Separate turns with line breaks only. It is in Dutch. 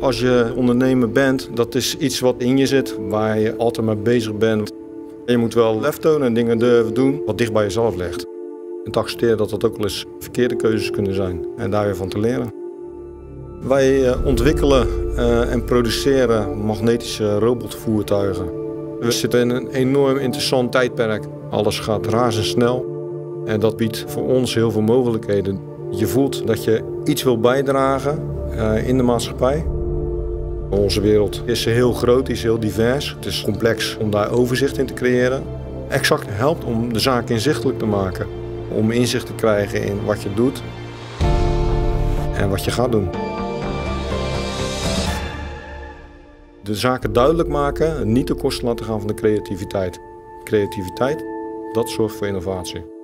Als je ondernemer bent, dat is iets wat in je zit, waar je altijd mee bezig bent. Je moet wel lef tonen en dingen durven doen wat dicht bij jezelf ligt. En te accepteren dat dat ook wel eens verkeerde keuzes kunnen zijn en daar weer van te leren. Wij eh, ontwikkelen eh, en produceren magnetische robotvoertuigen. We zitten in een enorm interessant tijdperk. Alles gaat razendsnel en dat biedt voor ons heel veel mogelijkheden. Je voelt dat je iets wil bijdragen uh, in de maatschappij. Onze wereld is heel groot, is heel divers. Het is complex om daar overzicht in te creëren. Exact helpt om de zaak inzichtelijk te maken. Om inzicht te krijgen in wat je doet en wat je gaat doen. De zaken duidelijk maken, niet ten koste laten gaan van de creativiteit. Creativiteit, dat zorgt voor innovatie.